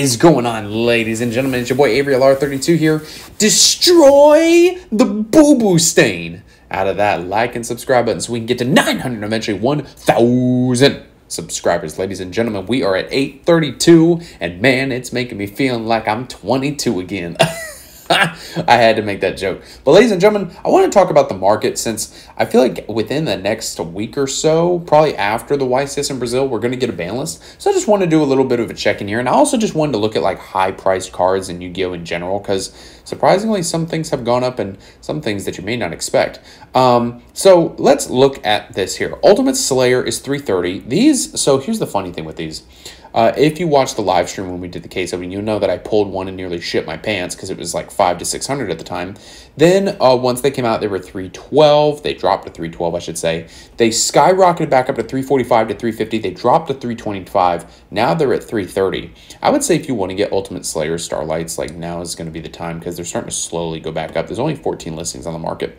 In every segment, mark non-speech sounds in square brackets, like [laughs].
is going on, ladies and gentlemen? It's your boy Avery LR32 here. Destroy the boo boo stain out of that like and subscribe button so we can get to 900 eventually 1,000 subscribers. Ladies and gentlemen, we are at 832, and man, it's making me feeling like I'm 22 again. [laughs] [laughs] I had to make that joke. But, ladies and gentlemen, I want to talk about the market since I feel like within the next week or so, probably after the YCS in Brazil, we're going to get a ban list. So, I just want to do a little bit of a check in here. And I also just wanted to look at like high priced cards in Yu Gi Oh! in general because surprisingly, some things have gone up and some things that you may not expect. Um, so, let's look at this here. Ultimate Slayer is 330. These, so here's the funny thing with these. Uh, if you watched the live stream when we did the case opening, you know that I pulled one and nearly shit my pants because it was like five to six hundred at the time. Then uh, once they came out, they were three twelve. They dropped to three twelve, I should say. They skyrocketed back up to three forty five to three fifty. They dropped to three twenty five. Now they're at three thirty. I would say if you want to get Ultimate Slayer Starlights, like now is going to be the time because they're starting to slowly go back up. There's only fourteen listings on the market.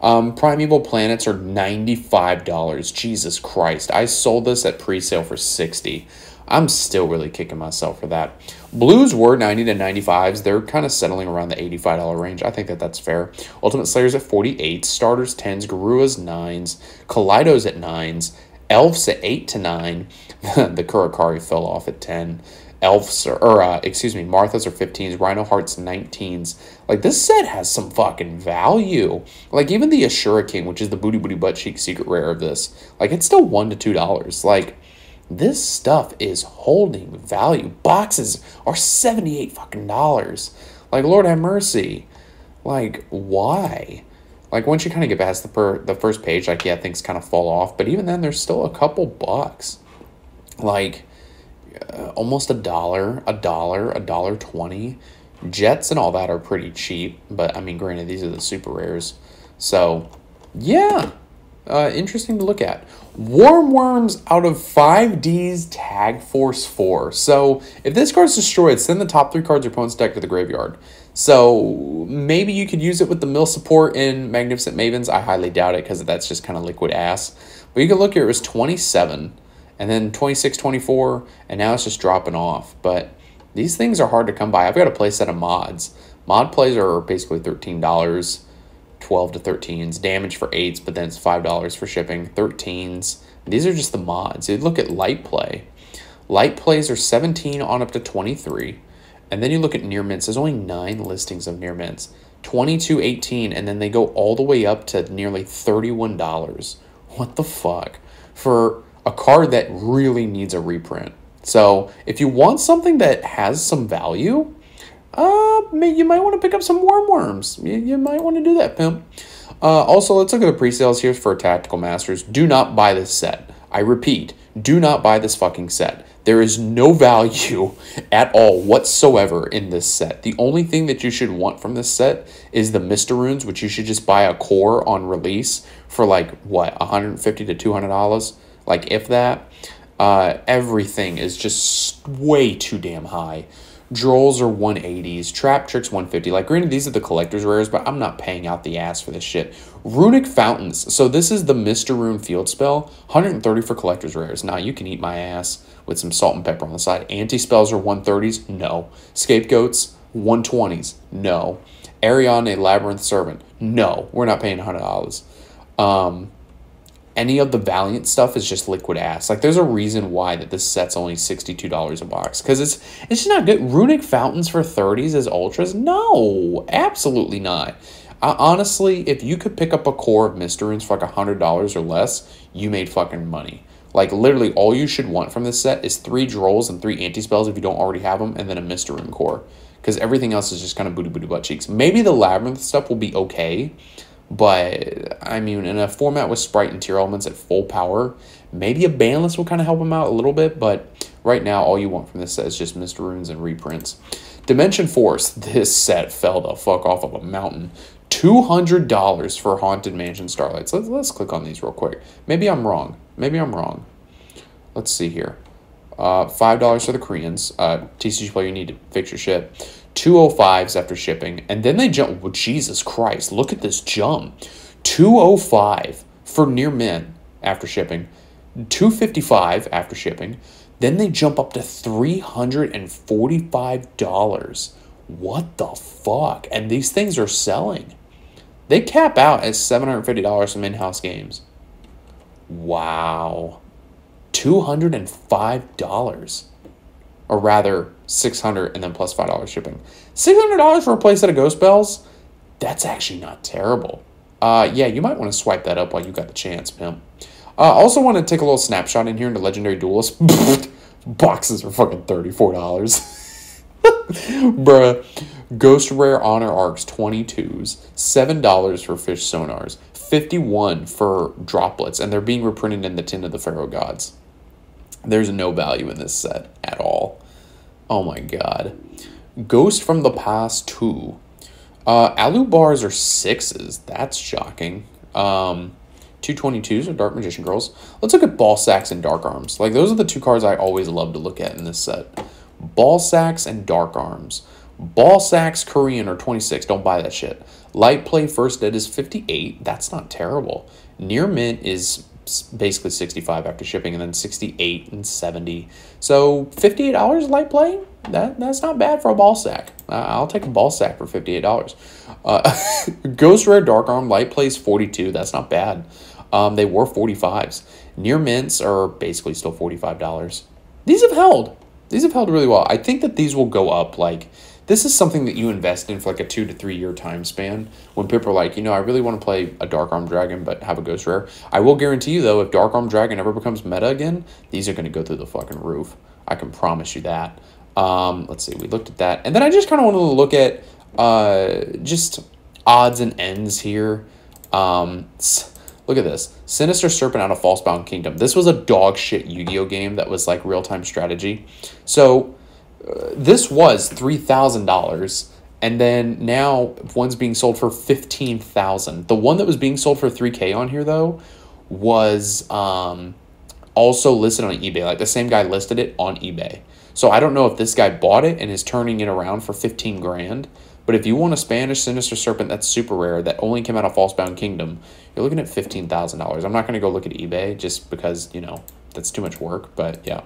Um, Primeval Planets are ninety five dollars. Jesus Christ! I sold this at pre sale for sixty. I'm still really kicking myself for that. Blues were 90 to 95s. They're kind of settling around the $85 range. I think that that's fair. Ultimate Slayers at 48, Starters 10s, Garuras 9s, Kaleidos at 9s, Elves at 8 to 9. [laughs] the Kurikara fell off at 10. Elves are, or uh, excuse me, Marthas are 15s, Reinohearts 19s. Like this set has some fucking value. Like even the Ashura King, which is the booty booty butt cheek secret rare of this, like it's still one to two dollars. Like this stuff is holding value. Boxes are 78 fucking dollars. Like, Lord have mercy. Like, why? Like, once you kind of get past the, per, the first page, like, yeah, things kind of fall off. But even then, there's still a couple bucks. Like, uh, almost a dollar, a dollar, a dollar twenty. Jets and all that are pretty cheap. But, I mean, granted, these are the super rares. So, yeah, uh, interesting to look at. Warm Worms out of 5D's Tag Force 4. So if this card's destroyed, send the top three cards your opponent's deck to the graveyard. So maybe you could use it with the mill support in Magnificent Mavens. I highly doubt it because that's just kind of liquid ass. But you can look here, it was 27, and then 26, 24, and now it's just dropping off. But these things are hard to come by. I've got a play set of mods. Mod plays are basically $13. 12 to 13s, damage for 8s, but then it's $5 for shipping, 13s. These are just the mods. You look at light play. Light plays are 17 on up to 23. And then you look at near mints. There's only nine listings of near mints. 22, 18, and then they go all the way up to nearly $31. What the fuck? For a card that really needs a reprint. So if you want something that has some value, uh, you might want to pick up some warm worms. You, you might want to do that, pimp. Uh, also, let's look at the pre-sales here for Tactical Masters. Do not buy this set. I repeat, do not buy this fucking set. There is no [laughs] value at all whatsoever in this set. The only thing that you should want from this set is the Mr. Runes, which you should just buy a core on release for like, what, 150 to $200? Like, if that. Uh, everything is just way too damn high. Drolls are 180s. Trap Tricks 150. Like, granted, these are the collector's rares, but I'm not paying out the ass for this shit. Runick Fountains. So this is the Mr. Rune field spell. 130 for collector's rares. Now, you can eat my ass with some salt and pepper on the side. Anti-spells are 130s? No. Scapegoats? 120s? No. Ariane a Labyrinth Servant? No. We're not paying $100. Um, any of the Valiant stuff is just liquid ass. Like there's a reason why that this set's only $62 a box cuz it's it's just not good. Runick fountains for 30s as ultras? No, absolutely not. Uh, honestly, if you could pick up a core of Mr. Runes for like $100 or less, you made fucking money. Like literally all you should want from this set is 3 drolls and 3 anti-spells if you don't already have them and then a Mr. Rune core cuz everything else is just kind of booty booty butt cheeks. Maybe the labyrinth stuff will be okay but I mean, in a format with Spright and Tearlaments at full power, maybe a ban list will kind of help them out a little bit. But right now, all you want from this set is just Mr. Runes and reprints. Dimension Force, [laughs] this set fell the fuck off of a mountain. $200 for Haunted Mansion Starlights. Let's, let's click on these real quick. Maybe I'm wrong. Maybe I'm wrong. Let's see here. Uh, $5 for the Koreans. Uh, TCG player, you need to fix your shit. 205s after shipping, and then they jump. Well, Jesus Christ, look at this jump. 205 for near mint after shipping, 255 after shipping, Then they jump up to $345. What the fuck? And these things are selling. They cap out at $750 from in house games. Wow. $205. Or rather, 600 and then plus $5 shipping. $600 for a playset of Ghost Belles? That's actually not terrible. Uh, yeah, you might want to swipe that up while you got the chance, pimp. Uh, also want to take a little snapshot in here into Legendary Duelist. [laughs] Boxes are fucking $34. [laughs] Bruh. Ghost Rare Honor Arcs 22s. $7 for Fish Sonars. 51 for Droplets. And they're being reprinted in the Tin of the Pharaoh Gods. There's no value in this set at all. Oh my god. Ghost from the Past 2. Uh, Alubers are sixes. That's shocking. Um, 222s are Dark Magician Girls. Let's look at Ball Sacks and Dark Arms. Like, those are the two cards I always love to look at in this set. Ball Sacks and Dark Arms. Ball Sacks Korean are 26. Don't buy that shit. Light Play First Ed is 58. That's not terrible. Near Mint is basically 65 after shipping and then 68 and 70 so $58 light play? That that's not bad for a ball sack. Uh, i'll take a ball sack for $58 uh, [laughs] ghost rare dark arm light plays 42 that's not bad. Um, they were 45s near mints are basically still $45 these have held. These have held really well. I think that these will go up like this is something that you invest in for like a two to three year time span when people are like, you know, I really want to play a Dark Arm Dragon but have a Ghost Rare. I will guarantee you though, if Dark Arm Dragon ever becomes meta again, these are going to go through the fucking roof. I can promise you that. Um, let's see, we looked at that. And then I just kind of wanted to look at uh, just odds and ends here. Um, look at this. Sinister Serpent out of Falsebound Kingdom. This was a dog shit Yu-Gi-Oh game that was like real-time strategy. So this was $3,000 and then now one's being sold for 15,000. The one that was being sold for 3k on here though was um also listed on eBay. Like the same guy listed it on eBay. So I don't know if this guy bought it and is turning it around for 15 grand. But if you want a Spanish Sinister Serpent that's super rare, that only came out of Falsebound Kingdom, you're looking at $15,000. I'm not going to go look at eBay just because, you know, that's too much work. But yeah.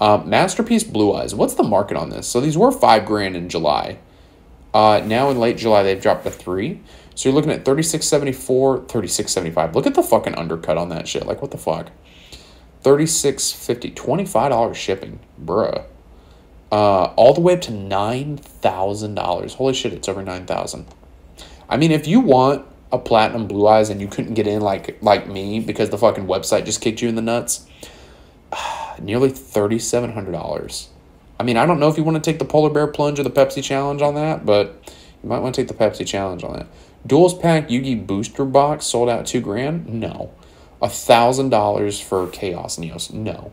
Uh, Masterpiece Blue Eyes. What's the market on this? So these were five grand in July. Uh, now in late July, they've dropped to three. So you're looking at 3674, 3675. Look at the fucking undercut on that shit. Like, what the fuck? 3650 $25 shipping. Bruh. Uh, all the way up to $9,000. Holy shit, it's over 9000 I mean, if you want a platinum blue eyes and you couldn't get in like like me because the fucking website just kicked you in the nuts, nearly $3,700. I mean, I don't know if you want to take the polar bear plunge or the Pepsi challenge on that, but you might want to take the Pepsi challenge on that. Duels Pack Yugi Booster Box sold out two grand? No. A thousand dollars for Chaos Neos? No.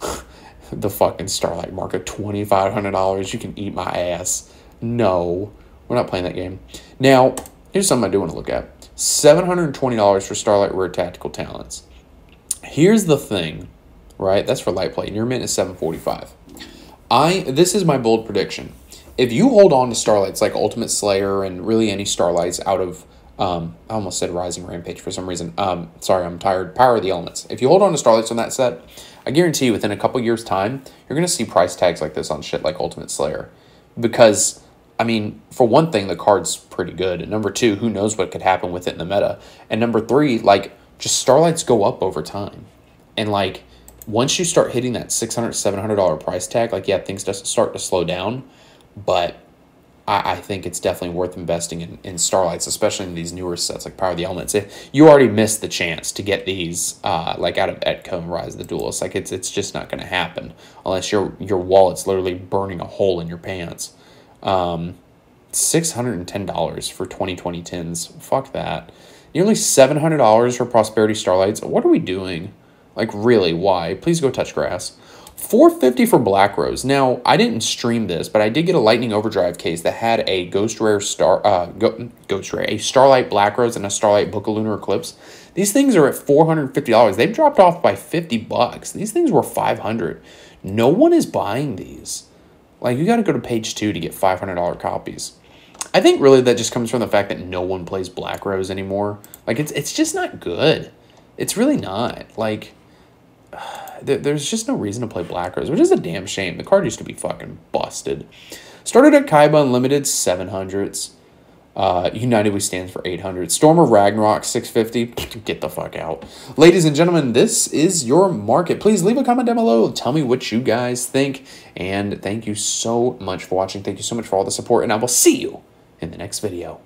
[laughs] the fucking Starlight Market, twenty five hundred dollars. You can eat my ass. No, we're not playing that game. Now, here's something I do want to look at: seven hundred twenty dollars for Starlight Rare Tactical Talents. Here's the thing right? That's for light play. Near mint is 745. I this is my bold prediction. If you hold on to Starlights like Ultimate Slayer and really any Starlights out of um, I almost said Rising Rampage for some reason. Um, sorry, I'm tired. Power of the Elements. If you hold on to Starlights on that set, I guarantee you within a couple years' time, you're gonna see price tags like this on shit like Ultimate Slayer. Because I mean, for one thing, the card's pretty good. And number two, who knows what could happen with it in the meta. And number three, like, just Starlights go up over time. And like once you start hitting that $600 $700 price tag like yeah things just start to slow down but I, I think it's definitely worth investing in, in starlights especially in these newer sets like power of the elements. If you already missed the chance to get these uh, like out of Etco and rise of the duelist like it's it's just not going to happen unless your your wallet's literally burning a hole in your pants. Um, $610 for 2020 tins fuck that. Nearly $700 for prosperity starlights what are we doing like, really, why? Please go touch grass. 450 for Black Rose. Now, I didn't stream this, but I did get a Lightning Overdrive case that had a Ghost Rare Star, uh, Ghost Rare, a Starlight Black Rose and a Starlight Book of Lunar Eclipse. These things are at $450. They've dropped off by 50 bucks. These things were 500. No one is buying these. Like, you got to go to page two to get $500 copies. I think really that just comes from the fact that no one plays Black Rose anymore. Like, it's, it's just not good. It's really not. Like, [sighs] there, there's just no reason to play Black Rose, which is a damn shame. The card used to be fucking busted. Started at Kaiba Unlimited 700s. Uh, United We Stand for 800. Stormer Ragnarok 650. [sniffs] Get the fuck out. Ladies and gentlemen, this is your market. Please leave a comment down below. Tell me what you guys think. And thank you so much for watching. Thank you so much for all the support. And I will see you in the next video.